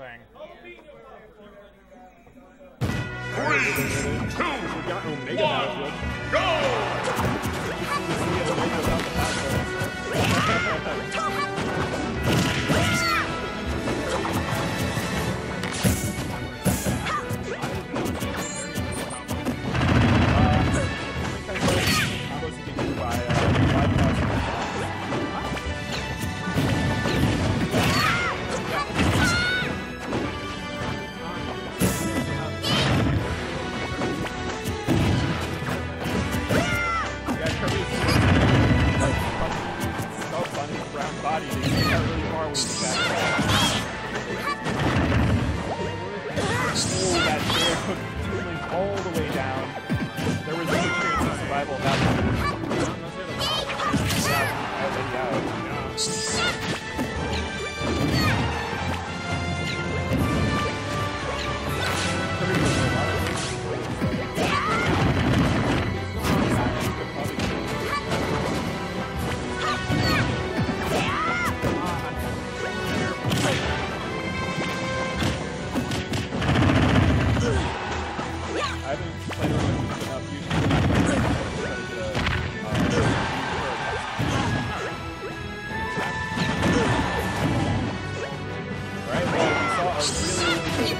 anything. Three, two, We got Omega one,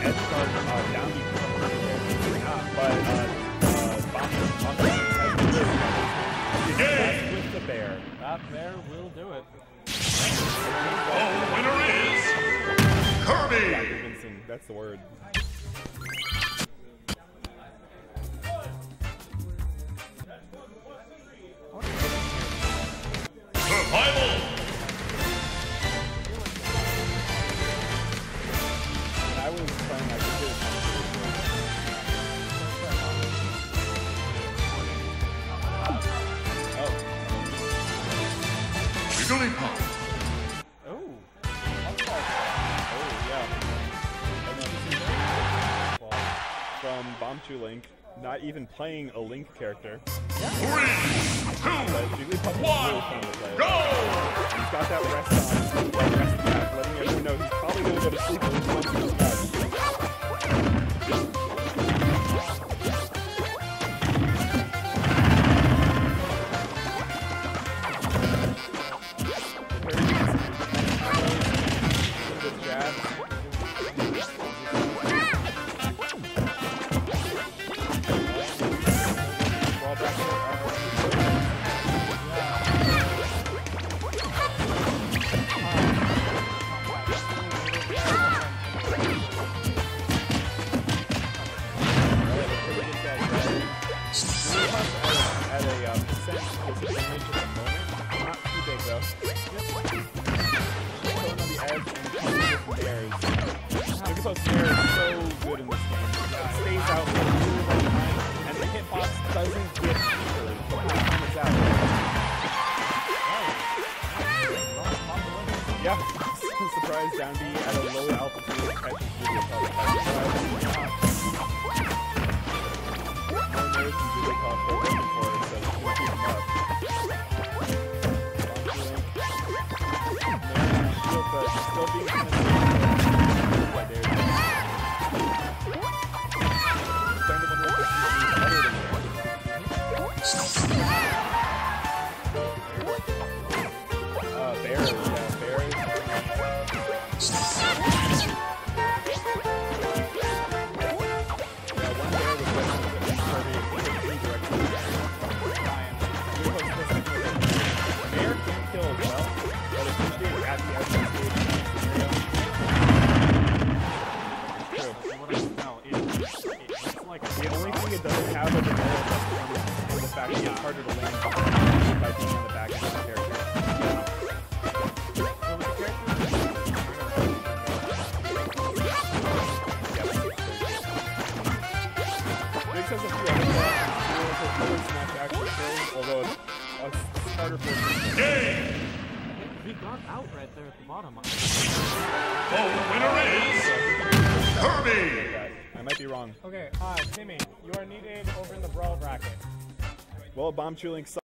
really, really good edge guard uh, down but uh, Bomber, Bomber has really good Game! with the bair. That bair will do it. The winner is Kirby! That's the word. Oh, oh, yeah. And then this is well, from Bombchu Link, not even playing a Link character. Three, Jigglypuff's bair is so good in this game. It stays out for a really long time, and the hitbox doesn't get weaker time it's out. Yeah, I'm surprised down B at a low altitude catches. More nerves than Jigglypuff they're looking for, so it's gonna keep him up. It's harder to land by being on the back end of the character. Has a few other things. He has a forward smash action thing, although it's, it's harder for. Game! he got out right there at the bottom. The winner is Kirby! I might be wrong. Okay, uh, Timmy, you are needed over in the brawl bracket. Well, Bombchu Link